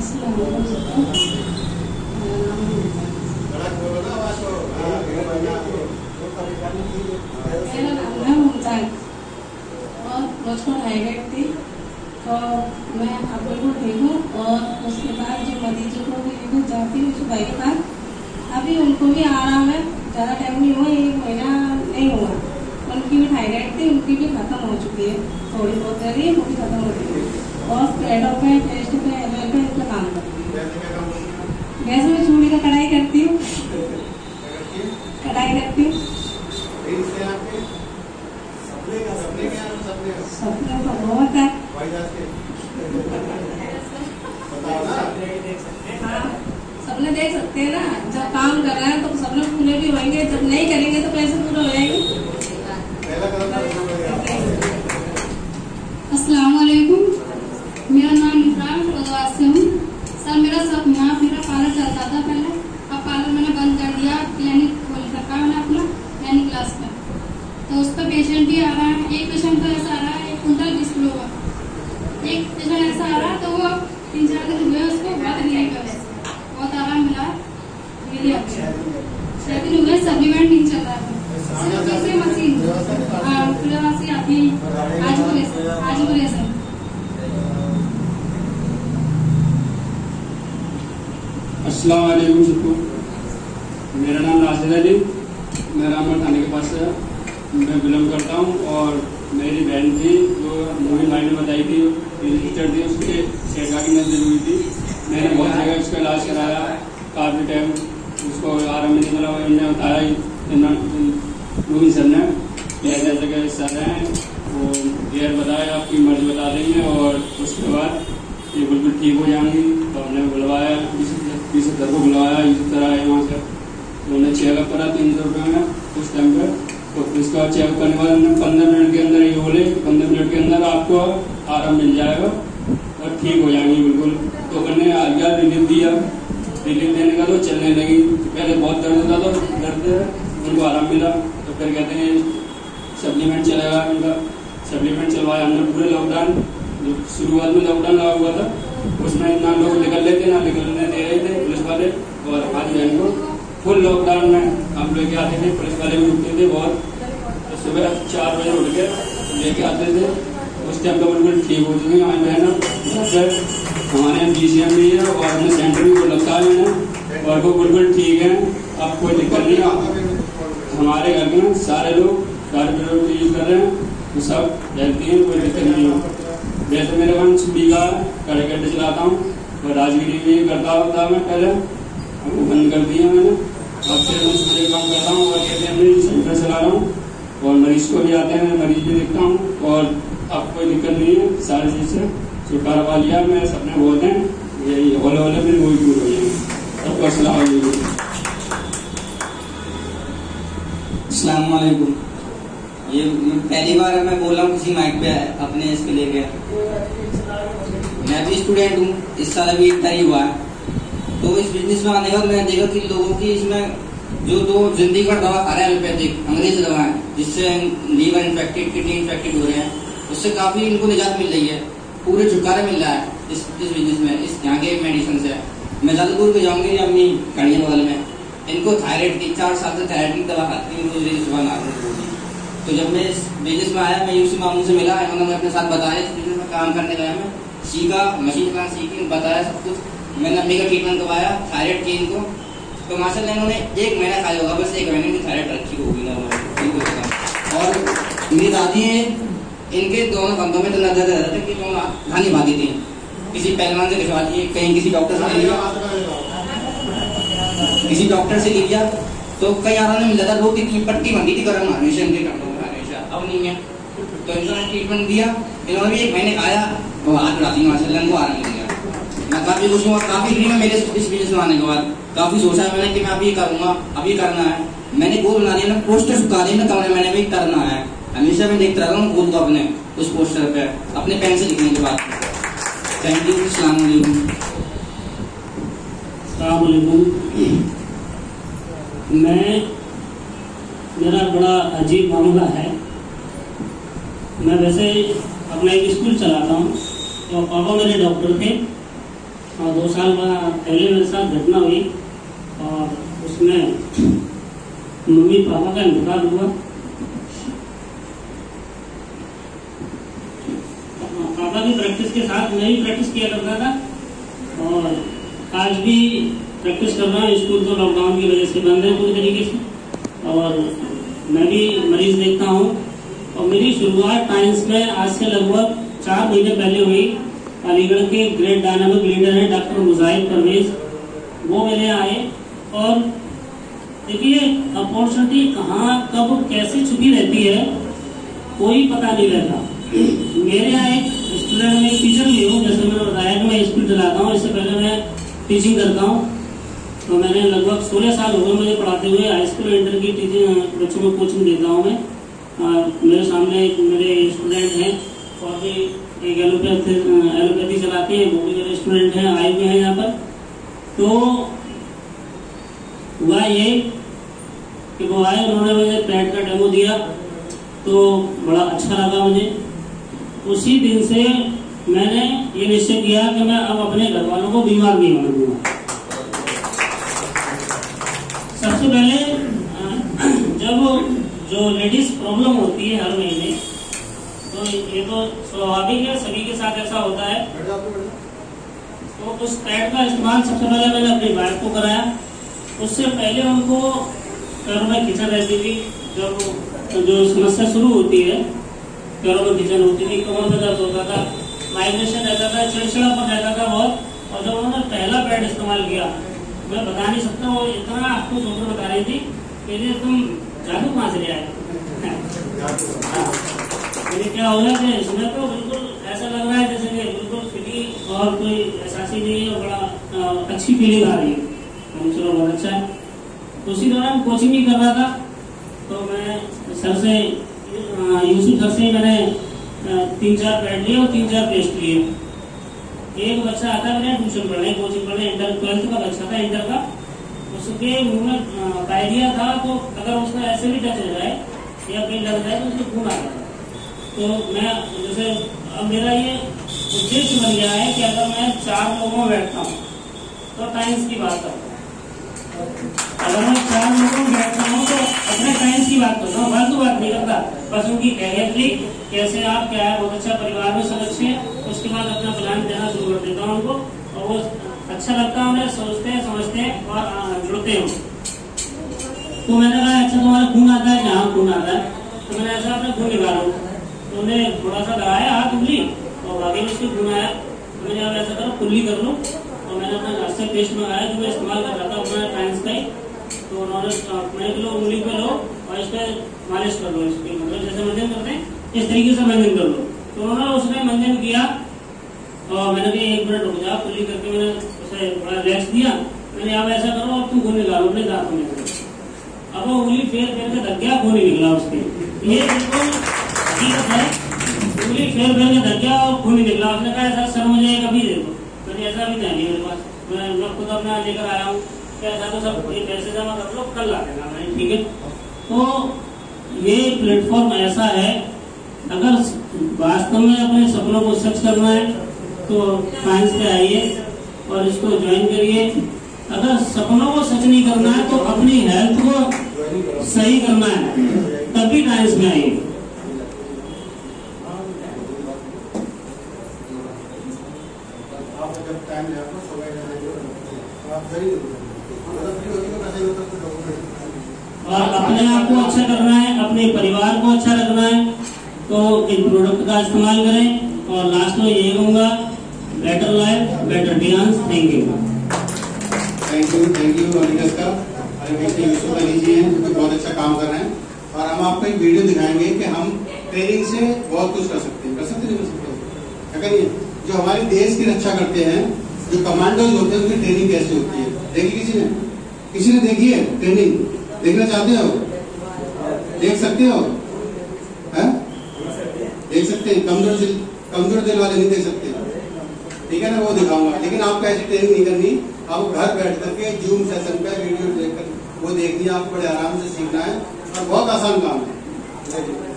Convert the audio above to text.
मेरा नाम है मुमताज़ और हाईलाइट थी तो मैं अब बिल्कुल ठीक हूँ और उसके बाद जो मरीजों को जाती हूँ भाई के अभी उनको भी आराम है ज़्यादा टाइम नहीं हुआ एक महीना नहीं हुआ उनकी भी थायराइड थी उनकी भी खत्म हो चुकी है थोड़ी बहुत रही है वो भी खत्म हो चुकी है और पेडों पे टेस्ट पे एल पे इस पे काम करती हूँ गैस में चूड़ी का कढ़ाई करती हूँ। कढ़ाई करती हूँ सपने तो बहुत है हाँ, सपने देख सकते हैं ना जब काम कर रहे हैं तो सपने पूरे भी होंगे जब नहीं करेंगे तो कैसे पूरे हो जाएँगे अस्सलाम वालेकुम मेरा नाम इब्राहिम फरोजाबाद से हूँ सर मेरा सपना मेरा पार्लर चलता था पहले अब पार्लर मैंने बंद कर दिया क्लिनिक खोल रखा है मैंने अपना क्लिनिक क्लास में तो उस पर पेशेंट भी आ रहा है एक पेशेंट तो ऐसा आ रहा है एक कुंटल डिस्प्लो हुआ एक पेशेंट ऐसा आ रहा तो वो तीन चार दिन हुए उसको बहुत रिलीफ है बहुत आराम मिला रियली अच्छा छह दिन हुए सप्लीमेंट नहीं चल रहा था सिर्फ़ तीसरी मशीन हाँ फिर आती आज आज से सबको मेरा नाम राशिद अली मैं रामगढ़ थाने के पास से मैं बिलोंग करता हूँ और मेरी बहन थी जो मूवी भाई ने बताई थी रजिस्टर थी, उसके शेरगा की नज़र हुई थी। मैंने बहुत जगह उसका इलाज कराया, काफ़ी टाइम उसको आराम नहीं मिला इन्होंने बताया मूवी सर ने। ऐसे ऐसे के सर हैं, वो डेयर बताया, आपकी मर्ज़ी बता देंगे और उसके बाद ये बिल्कुल ठीक हो जाएँगी। तो हमने बुलवाया किसी सर को बुलवाया इसी तरह आए वहाँ से तो उन्हें चेकअप करा, तीन सौ रुपये में, उस टाइम पे। तो इसका चेकअप करने के बाद हमने पंद्रह मिनट के अंदर ये बोले, पंद्रह मिनट के अंदर आपको आराम मिल जाएगा और ठीक हो जाएँगी बिल्कुल। तो हमने आज्ञा रिलीफ दिया रिलीफ देने का तो चलने लगी। पहले बहुत दर्द होता था दर्द उनको आराम मिला। तो फिर कहते हैं सप्लीमेंट चलेगा उनका। सप्लीमेंट चलवाया हमने पूरे लॉकडाउन शुरुआत में लॉकडाउन लगा हुआ था। उसमें ना लोग निकल लेते ना निकलने दे रहे थे, पुलिस वाले और आज बहन को फुल लॉकडाउन में हम लेके आते थे, पुलिस वाले भी रुकते थे बहुत। तो सुबह चार बजे उठ के लेके आते थे। उस टाइम तो बिल्कुल ठीक हो चुकी हमारी बहन फिर हमारे यहाँ बी भी है और अपने सेंटर भी को लगता है। और वो बिल्कुल ठीक है, अब कोई दिक्कत नहीं। हमारे घर में सारे लोग गाड़ी यूज़ कर रहे हैं वो सब हेल्थी हैं, कोई दिक्कत नहीं है। वैसे मेरे पास छुट्टी का कड़े कड़े चलाता हूँ, और राजगिरी भी करता होता मैं पहले। वो बंद कर दिया मैंने। अब फिर मैं सुबह काम करता हूँ, और कहते हैं सेंटर चला रहा हूँ। और मरीज़ को भी आते हैं मरीज़ भी देखता हूँ। और अब कोई दिक्कत नहीं है, सारी चीज़ से छुटकारा पा लिया, मेरे सपने बहुत हैं। यही ओले ओले फिर वही पूरे हो जाएँगे। सबको असला वालेकुम। ये पहली बार मैं बोल रहा हूँ किसी माइक पे अपने इसके लेके मैं भी स्टूडेंट हूँ, इस साल अभी इतना ही हुआ है। तो इस बिज़नेस में आने का मैंने देखा कि लोगों की इसमें जो दो ज़िंदगी भर दवा खा रहे हैं एलोपैथिक अंग्रेज़ी दवा है, जिससे लीवर इन्फेक्टेड किडनी इन्फेक्टेड हो रहे हैं, उससे काफ़ी इनको निजात मिल रही है। पूरे छुटकारा मिल रहा है इस इस बिज़नेस में, इस यहाँ के मेडिसिन से। मैं ज़्यादा दूर को जाऊँगी अपनी कड़िया बगल में। इनको थायराइड की, चार साल से थायराइड की दवा खाती हूँ सुबह नार्मल तो जब मैं बिज़नेस में आया, मैं यूसी मामू से मिला उन्होंने अपने साथ बताया, इस बिज़नेस में काम करने गया मैं। सीखा मशीन का सीखी, बताया सब कुछ। मैंने अम्मी का ट्रीटमेंट करवाया थायराइड की। इनको तो माशाल्लाह इन्होंने एक महीना खाया होगा, बस एक महीने की थायराइड रखी होगी ना और मेरी दादी है, इनके दोनों कंधों में तो नज़र रहता था कि दोनों धानी भागी थी। किसी पहलवान से दिखवा दिए कहीं किसी डॉक्टर से लिया। किसी डॉक्टर से लिया। तो कई आराम मिल जाता लोग इतनी पट्टी बंदी थी गर्म हमेशा इनके कंधों अब नहीं है। तो इन्होंने ट्रीटमेंट दिया। इन्होंने भी एक महीने खाया। वो हाथ उड़ाती माशाल्लाह इनको आराम मिल गया। मैं काफ़ी खुश हूँ काफ़ी फ्री में मेरे इस बिज़नेस में आने के बाद। काफ़ी सोचा है मैंने कि मैं अभी करूँगा, अभी करना है। मैंने गोल बना लिया पोस्टर सुखा दिया मैं कमरे मैंने भी करना है। हमेशा मैं देखता रहता हूँ गोल को अपने उस पोस्टर पे, अपने पेन से लिखने के बाद। थैंक यू अलैक्म मैं, मेरा बड़ा अजीब मामला है। मैं वैसे अपना एक स्कूल चलाता हूँ। तो पापा मेरे डॉक्टर थे। और दो साल बाद, पहले मेरे साथ घटना हुई और उसमें मम्मी पापा का इंतकाल हुआ। पापा की प्रैक्टिस के साथ मैं भी प्रैक्टिस किया करता था और आज भी प्रैक्टिस कर रहा हूँ। स्कूल तो लॉकडाउन की वजह से बंद है पूरी तरीके से। और मैं भी मरीज़ देखता हूँ। और मेरी शुरुआत टाइम्स में आज से लगभग चार महीने पहले हुई। अलीगढ़ के ग्रेट डायनामिक लीडर हैं डॉक्टर मुजाहिद परवेज वो मेरे आए और देखिए अपॉर्चुनिटी कहाँ, कब, कैसे छुपी रहती है, कोई पता नहीं रहता। मेरे यहाँ एक स्टूडेंट में टीचर भी हूँ, जैसे मैंने बताया कि मैं स्कूल चलाता हूँ, इससे पहले मैं टीचिंग करता हूँ। तो मैंने लगभग सोलह साल हो गए मुझे पढ़ाते हुए हाई स्कूल इंटर की टीचिंग बच्चों को कोचिंग देता हूँ मैं। मेरे सामने मेरे स्टूडेंट हैं और भी एक एलोपैथी एलोपैथी चलाते हैं, वो भी मेरे स्टूडेंट हैं, आए हुए हैं यहाँ पर। तो हुआ ये कि वो आए, उन्होंने मुझे पैड का डेमो दिया तो बड़ा अच्छा लगा मुझे। उसी दिन से मैंने ये निश्चय किया कि मैं अब अपने घर वालों को बीमार नहीं होने दूँगा। सबसे पहले जो लेडीज़ प्रॉब्लम होती है हर महीने तो ये तो स्वाभाविक है सभी के साथ ऐसा होता है। तो उस पैड का इस्तेमाल सबसे पहले मैंने अपनी वाइफ को कराया। उससे पहले उनको पैरों में खिंचन रहती थी जब जो समस्या शुरू होती है पैरों में खिंचन होती थी कमर में दर्द होता था माइग्रेशन रहता था चिड़चिड़ापन रहता था बहुत और जब उन्होंने पहला पैड इस्तेमाल किया मैं बता नहीं सकता वो इतना आपको सोच बता रही थी कि ये जादू कहाँ क्या हो। गया कि इसमें तो बिल्कुल ऐसा लग रहा है जैसे कि बिल्कुल फ्री और कोई एहसास ही नहीं है, बड़ा अच्छी फीलिंग आ रही है। चलो, बहुत अच्छा है। तो उसी दौरान कोचिंग भी कर रहा था। तो मैं सर से यूसुफ सर से मैंने तीन चार पैड लिए और तीन चार टेस्ट लिए। एक बच्चा आता है मेरे ट्यूशन पढ़ने कोचिंग पढ़ने इंटर ट्वेल्थ का बच्चा था इंटर का। उसके मुँह में डायरिया था तो अगर उसका ऐसे भी टच हो जाए, या कहीं लग जाए तो उसको खून आ जाता तो मैं, जैसे, अब मेरा ये उद्देश्य बन गया है कि अगर मैं चार लोगों में बैठता हूँ तो टाइम्स की बात करता हूँ। अगर मैं चार लोगों में बैठता हूँ तो अपने टाइम्स की बात करता हूँ फालतू बात नहीं करता। बस उनकी खैरियत ली कैसे आप क्या है, बहुत अच्छा परिवार में सदस्य है, उसके बाद अपना प्लान देना शुरू कर देता हूँ उनको, और वो अच्छा लगता है उन्हें, सोचते जुड़ते हैं तो मैंने कहा अच्छा तुम्हारा खून आता है, जहाँ खून आता है। तो मैंने ऐसा अपना खून निकालो। तो उन्हें थोड़ा सा लगाया हाथ उंगली, और आगे में उसके खून आया। तो मैंने अब ऐसा करो खुली कर लो। और मैंने अपना रास्ते पेस्ट मंगाया, जो मैं इस्तेमाल कर रहा था अपना टाइम्स का ही। तो उन्होंने मैंने किलो उंगली पे लो, और इस पर मालिश कर लो इसकी। मतलब जैसे मंजन करते हैं, इस तरीके से मंजन कर लो। तो उन्होंने उसने मंजन किया, और मैंने भी एक मिनट रुक जा। खुली करके मैंने उसे थोड़ा रेस्ट दिया। मैंने अब ऐसा करो, अब तुम खून निकालो अपने दांतों में अब वो उंगली फेर फेर के धक गया खून निकला उसके। ये बिल्कुल हकीकत है, उंगली फेर फेर के धक गया और खून निकला। उसने कहा, ऐसा सर मुझे एक अभी दे मैंने ऐसा भी नहीं मेरे पास। मैं मैं खुद अपना लेकर आया हूँ। ऐसा तो सब ये पैसे जमा कर लो, कल ला देना मैंने ठीक है? तो ये प्लेटफॉर्म ऐसा है, अगर वास्तव में अपने सपनों को सच करना है तो साइंस पे आइए और इसको ज्वाइन करिए। अगर सपनों को सच नहीं करना है तो अपनी हेल्थ को सही करना है। तभी टाइम्स में आइए। और अपने आप को अच्छा करना है, अपने परिवार को अच्छा रखना है तो इन प्रोडक्ट का इस्तेमाल करें। और लास्ट में यही कहूँगा better life better Dienes thank you thank you thank you Aniket का। यूसुफ अली जी हैं, जो बहुत अच्छा काम कर रहे हैं। और हम आपको एक वीडियो दिखाएँगे कि हम ट्रेनिंग से बहुत कुछ कर सकते हैं। कर सकते नहीं कर सकते क्या करिए? जो हमारे देश की रक्षा करते हैं, जो कमांडोज होते हैं, उनकी ट्रेनिंग कैसे होती है? देखी किसी ने? किसी ने देखी है ट्रेनिंग देखना चाहते हो? देख सकते हो? है? देख सकते हैं। कमज़ोर दिल कमज़ोर दिल वाले नहीं देख सकते। ठीक है ना, वो दिखाऊँगा। लेकिन आपको ऐसी ट्रेनिंग नहीं करनी। आपको घर बैठ करके जूम सेशन पे वीडियो देख कर वो देखिए, आप बड़े आराम से सीखना है। और बहुत आसान काम है।